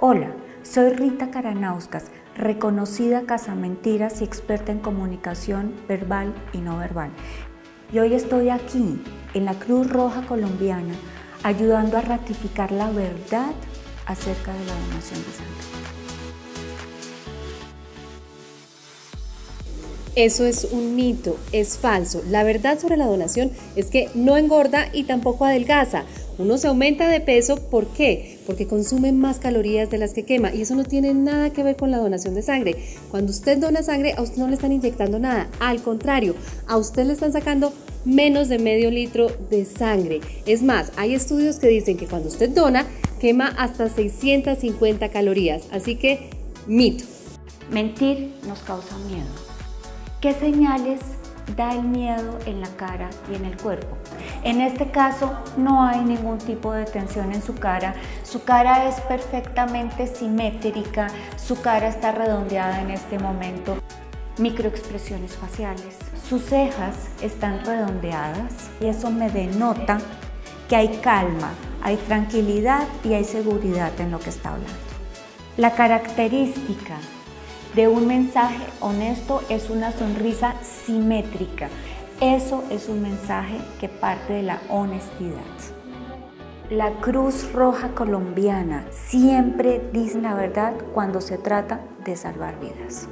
Hola, soy Rita Caranauskas, reconocida casamentiras y experta en comunicación verbal y no verbal. Y hoy estoy aquí, en la Cruz Roja Colombiana, ayudando a ratificar la verdad acerca de la donación de sangre. Eso es un mito, es falso. La verdad sobre la donación es que no engorda y tampoco adelgaza. Uno se aumenta de peso, ¿por qué? Porque consume más calorías de las que quema y eso no tiene nada que ver con la donación de sangre. Cuando usted dona sangre, a usted no le están inyectando nada, al contrario, a usted le están sacando menos de medio litro de sangre. Es más, hay estudios que dicen que cuando usted dona, quema hasta 650 calorías. Así que, mito. Mentir nos causa miedo. ¿Qué señales da el miedo en la cara y en el cuerpo? En este caso no hay ningún tipo de tensión en su cara, su cara es perfectamente simétrica, su cara está redondeada en este momento. Microexpresiones faciales, sus cejas están redondeadas y eso me denota que hay calma, hay tranquilidad y hay seguridad en lo que está hablando. La característica de un mensaje honesto es una sonrisa simétrica. Eso es un mensaje que parte de la honestidad. La Cruz Roja Colombiana siempre dice la verdad cuando se trata de salvar vidas.